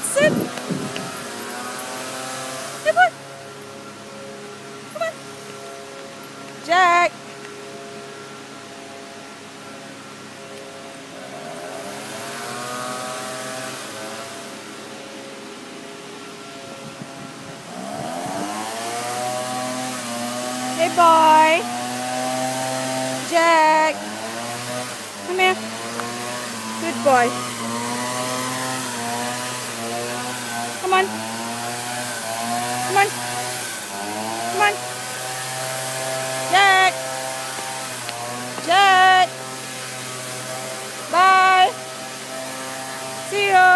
Hudson! Come boy. Come on! Jack! Hey, boy! Jack! Come here! Good boy. Come on. Come on. Jack. Jack. Bye. See you.